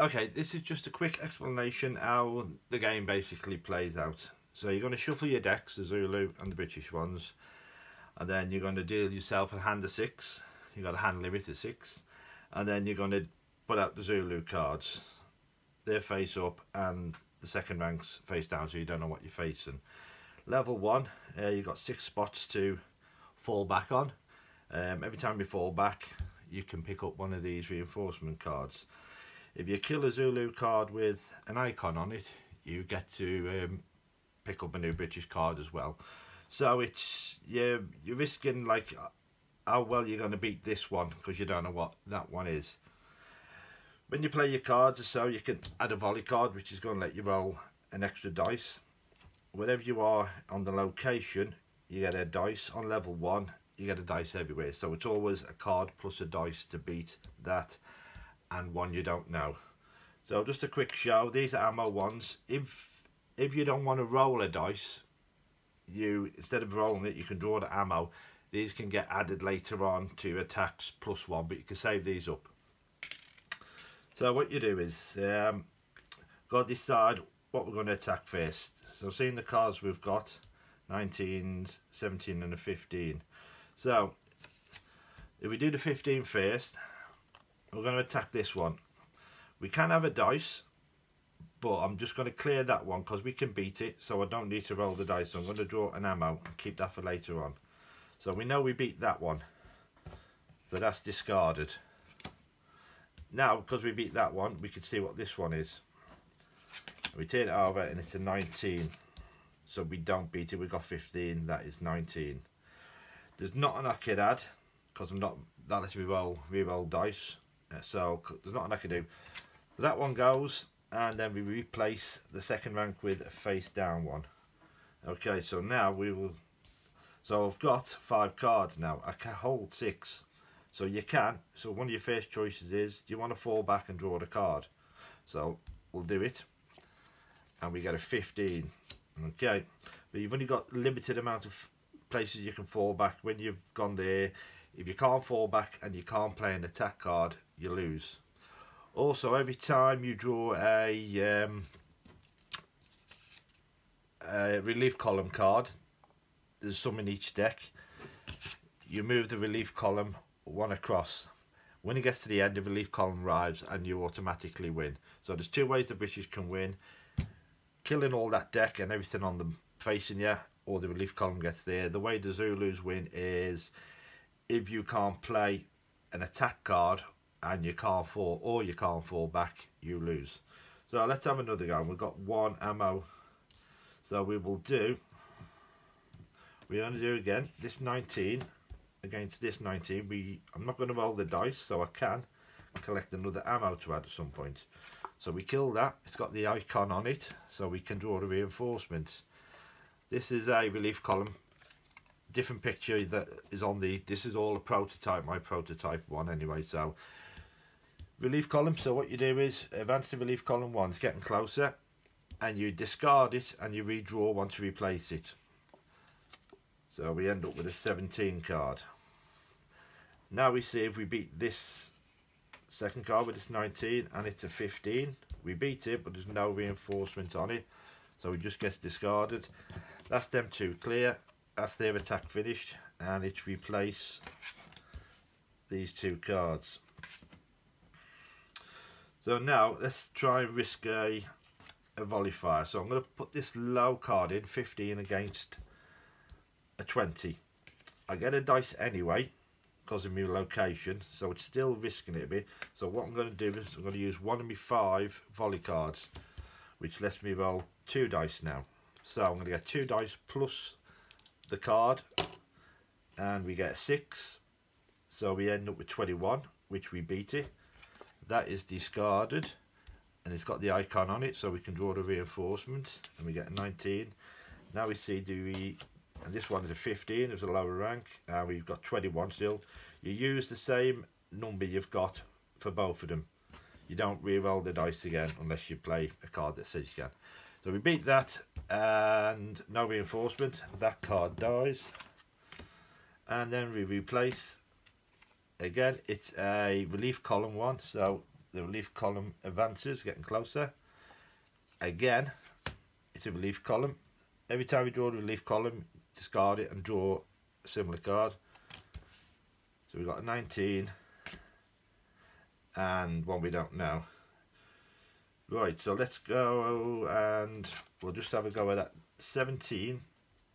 okay, this is just a quick explanation how the game basically plays out. So you're going to shuffle your decks, the Zulu and the British ones, and then you're going to deal yourself a hand of six. You've got a hand limit of six, and then you're going to put out the Zulu cards. They're face up, and the second rank's face down, so you don't know what you're facing. Level one, uh, you've got six spots to fall back on. Um, every time you fall back, you can pick up one of these reinforcement cards. If you kill a Zulu card with an icon on it, you get to um, pick up a new British card as well. So it's you're, you're risking like how well you're going to beat this one because you don't know what that one is. When you play your cards or so you can add a volley card which is going to let you roll an extra dice. Wherever you are on the location you get a dice on level 1 you get a dice everywhere so it's always a card plus a dice to beat that and one you don't know. So just a quick show these are ammo ones. If if you don't want to roll a dice you instead of rolling it you can draw the ammo. These can get added later on to attacks plus one but you can save these up. So what you do is um, got to decide what we're going to attack first. So seeing the cards we've got 19 17 and a 15 so, if we do the 15 first, we're going to attack this one. We can have a dice, but I'm just going to clear that one because we can beat it, so I don't need to roll the dice. So I'm going to draw an ammo and keep that for later on. So we know we beat that one. So that's discarded. Now, because we beat that one, we can see what this one is. We turn it over and it's a 19. So we don't beat it, we got 15, that is 19. There's not an I add because I'm not that lets me roll re-roll dice. So there's not an I can do. That one goes and then we replace the second rank with a face down one. Okay, so now we will so I've got five cards now. I can hold six. So you can. So one of your first choices is do you want to fall back and draw the card? So we'll do it. And we get a 15. Okay. But you've only got limited amount of places you can fall back when you've gone there if you can't fall back and you can't play an attack card you lose. Also every time you draw a, um, a relief column card there's some in each deck you move the relief column one across. When it gets to the end the relief column arrives and you automatically win. So there's two ways the British can win. Killing all that deck and everything on them facing you or the relief column gets there. The way the Zulus win is if you can't play an attack card and you can't fall or you can't fall back, you lose. So let's have another go. We've got one ammo. So we will do, we're going to do again this 19 against this 19. We I'm not going to roll the dice so I can collect another ammo to add at some point. So we kill that. It's got the icon on it so we can draw the reinforcements. This is a relief column. Different picture that is on the, this is all a prototype, my prototype one anyway, so. Relief column, so what you do is, advance the relief column one, it's getting closer, and you discard it and you redraw one to replace it. So we end up with a 17 card. Now we see if we beat this second card with this 19 and it's a 15. We beat it, but there's no reinforcement on it. So it just gets discarded. That's them two clear. That's their attack finished. And it's replace these two cards. So now let's try and risk a, a volley fire. So I'm going to put this low card in, 15 against a 20. I get a dice anyway because of my location so it's still risking it a bit so what I'm going to do is I'm going to use one of my five volley cards which lets me roll two dice now so I'm going to get two dice plus the card and we get six. So we end up with 21, which we beat it. That is discarded and it's got the icon on it so we can draw the reinforcement and we get 19. Now we see do we, and this one is a 15, it's a lower rank, and we've got 21 still. You use the same number you've got for both of them. You don't re-roll the dice again unless you play a card that says you can. So we beat that and no reinforcement. That card dies. And then we replace. Again, it's a relief column one. So the relief column advances, getting closer. Again, it's a relief column. Every time you draw the relief column, discard it and draw a similar card. So we've got a 19 and one we don't know. Right, so let's go and we'll just have a go at that 17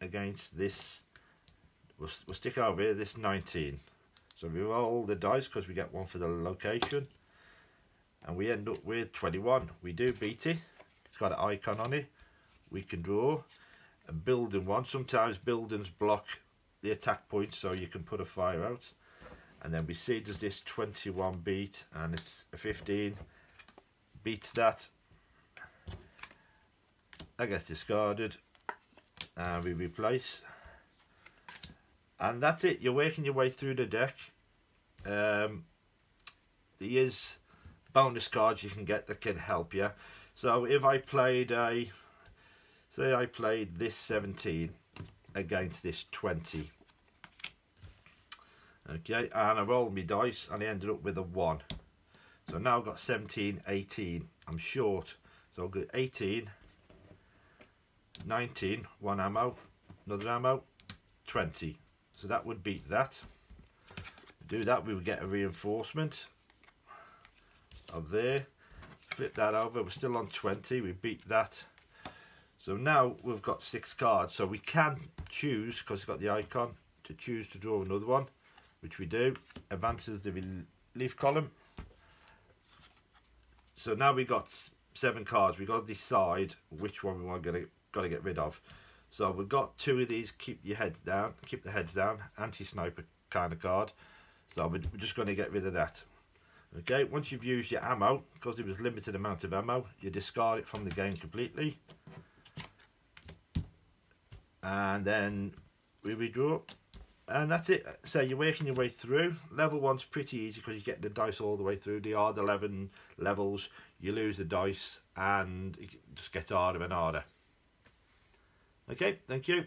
against this. We'll, we'll stick over here, this 19. So we roll the dice because we get one for the location. And we end up with 21. We do beat it. It's got an icon on it. We can draw a building one. Sometimes buildings block the attack point so you can put a fire out. And then we see does this 21 beat and it's a 15 beats that. I gets discarded. And we replace. And that's it. You're working your way through the deck. Um, there is bonus cards you can get that can help you. So if I played a say I played this 17 against this 20 okay and I rolled my dice and I ended up with a 1 so now I've got 17 18 I'm short. So I'll go 18 19 one ammo another ammo 20 so that would beat that. Do that we would get a reinforcement of there. Flip that over we're still on 20 we beat that. So now we've got six cards so we can choose because it's got the icon to choose to draw another one which we do. Advances the relief column so now we've got seven cards We've got to decide which one we want to got to get rid of. So we've got two of these keep your head down keep the heads down anti-sniper kind of card. So we're just going to get rid of that. Okay once you've used your ammo because there was limited amount of ammo you discard it from the game completely. And then we redraw and that's it. So you're working your way through. Level one's pretty easy because you get the dice all the way through. The hard 11 levels. You lose the dice and it just gets harder and harder. Okay thank you